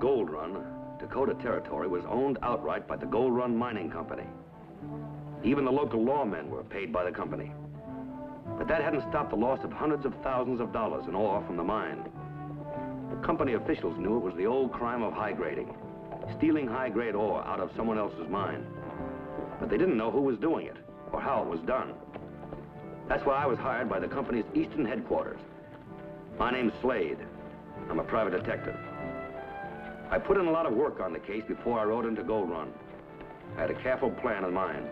Gold Run, Dakota Territory was owned outright by the Gold Run Mining Company. Even the local lawmen were paid by the company. But that hadn't stopped the loss of hundreds of thousands of dollars in ore from the mine. The company officials knew it was the old crime of high grading, stealing high-grade ore out of someone else's mine. But they didn't know who was doing it or how it was done. That's why I was hired by the company's eastern headquarters. My name's Slade. I'm a private detective. I put in a lot of work on the case before I rode into Gold Run. I had a careful plan in mind.